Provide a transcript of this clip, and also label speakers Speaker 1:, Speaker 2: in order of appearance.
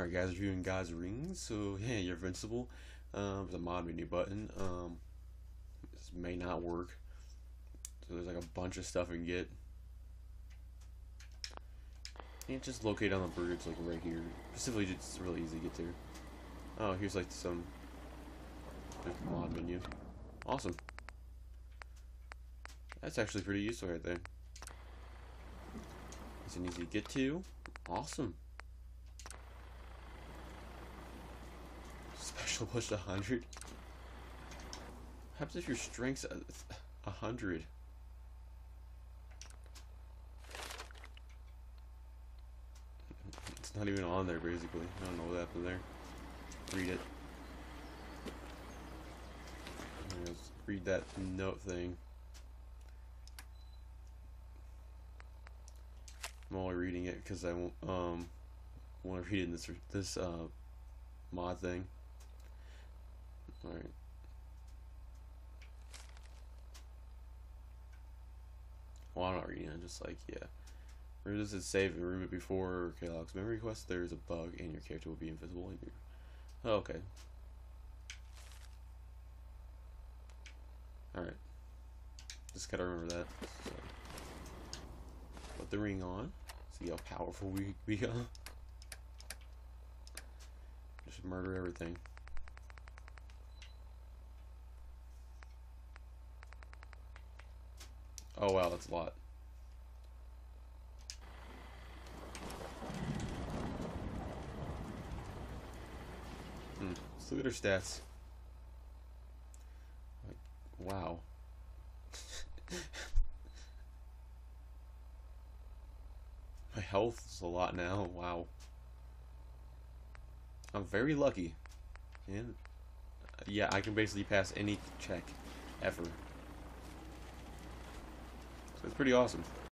Speaker 1: Alright guys, reviewing God's Rings. So yeah, you're invincible. Um, there's a mod menu button. Um, this may not work. So there's like a bunch of stuff you can get. And just locate on the birds like right here. Specifically, it's really easy to get there. Oh, here's like some mod menu. Awesome. That's actually pretty useful right there. It's an easy to get to. Awesome. Push 100. What happens if your strength's a 100? It's not even on there, basically. I don't know what happened there. Read it. Let's read that note thing. I'm only reading it because I um, want to read in this this uh, mod thing. All right. Well, I'm not reading. I'm just like, yeah. Where does it save remove it before Kellogg's memory quest? There is a bug, and your character will be invisible. Oh, okay. All right. Just gotta remember that. So. Put the ring on. See how powerful we are. Just murder everything. Oh wow, that's a lot. Hmm. Let's look at her stats. Like, wow. My health is a lot now. Wow. I'm very lucky. And yeah, I can basically pass any check ever. It's pretty awesome.